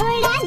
थोड़ा